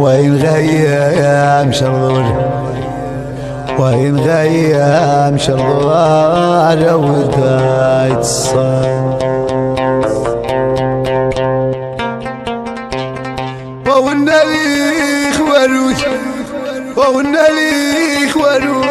وين غيام شرور وين غيام شرور ودايت الصار وقلنا لي خواروت وقلنا لي خواروت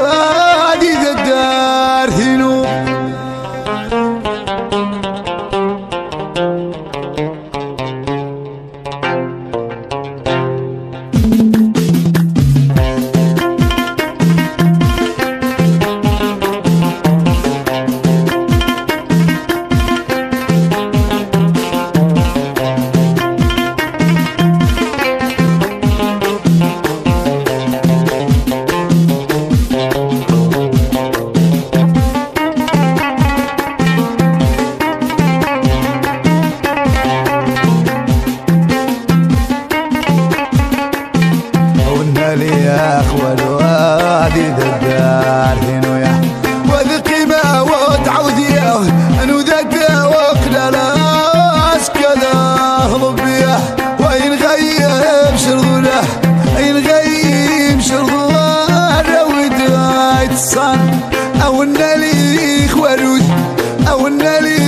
يا اخوال وادي ذا الدار فينو يا. وذقي ما وتعود يا. انو ذاك وقنا ناس كذا ضبيه وين غيب شرذوله اين غيب شرذوله ودايت صن أو النالي خوالود أو النالي